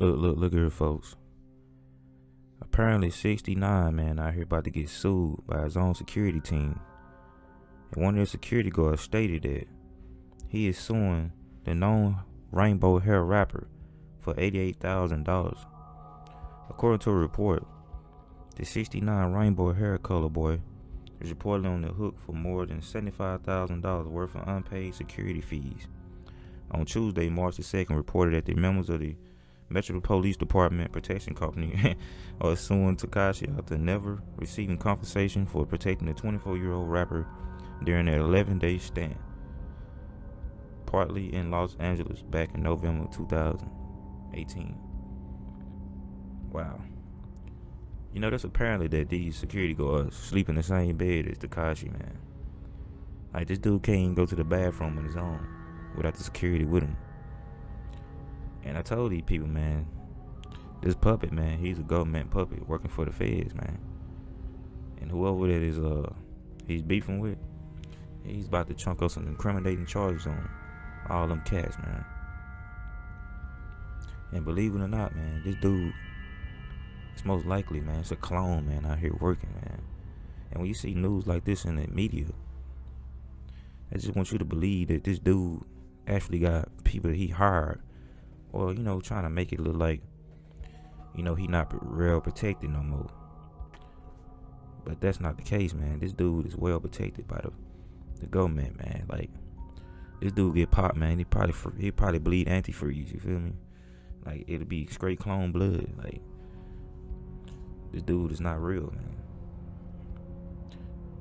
Look, look, look here, folks. Apparently, 69 man out here about to get sued by his own security team. And one of their security guards stated that he is suing the known rainbow hair rapper for $88,000. According to a report, the 69 rainbow hair color boy is reportedly on the hook for more than $75,000 worth of unpaid security fees. On Tuesday, March the 2nd, reported that the members of the Metro Police Department Protection Company are suing Tekashi after never receiving compensation for protecting the 24-year-old rapper during their 11-day stand, partly in Los Angeles back in November 2018. Wow. You know, that's apparently that these security guards sleep in the same bed as Tekashi, man. Like, this dude can't even go to the bathroom on his own without the security with him. And I told these people, man, this puppet, man, he's a government puppet working for the feds, man. And whoever that is, uh, he's beefing with, he's about to chunk up some incriminating charges on all them cats, man. And believe it or not, man, this dude, it's most likely, man, it's a clone, man, out here working, man. And when you see news like this in the media, I just want you to believe that this dude actually got people that he hired or you know trying to make it look like you know he not real protected no more. But that's not the case man. This dude is well protected by the the government man. Like this dude get popped man. He probably he probably bleed antifreeze you feel me? Like it'll be straight clone blood. Like this dude is not real man.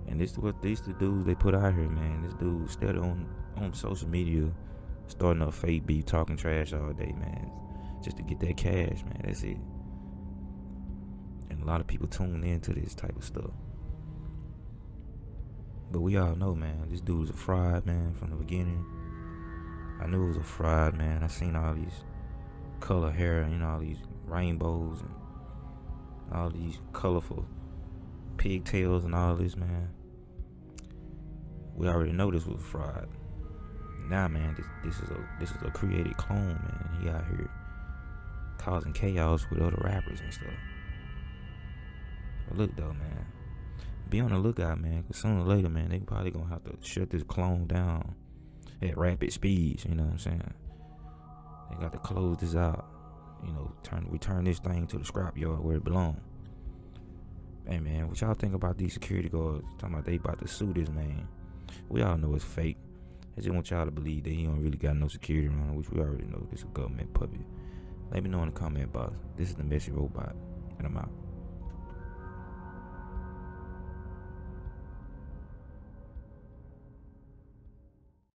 And this is what these the dudes they put out here man. This dude steady on on social media starting up fake beef, talking trash all day, man, just to get that cash, man. That's it. And a lot of people tune into this type of stuff. But we all know, man, this dude was a fraud, man, from the beginning. I knew it was a fraud, man. I seen all these color hair, you know, all these rainbows and all these colorful pigtails and all this, man. We already know this was fraud nah, man, this, this is a this is a created clone, man. He out here causing chaos with other rappers and stuff. But look though, man, be on the lookout, man, cause sooner or later, man, they probably gonna have to shut this clone down at rapid speeds. You know what I'm saying? They got to close this out. You know, turn return this thing to the scrapyard where it belongs. Hey man, what y'all think about these security guards talking about they about to sue this man? We all know it's fake. I just want y'all to believe that he don't really got no security around, him, which we already know this is a government puppet. Let me know in the comment box. This is the Messy Robot, and I'm out.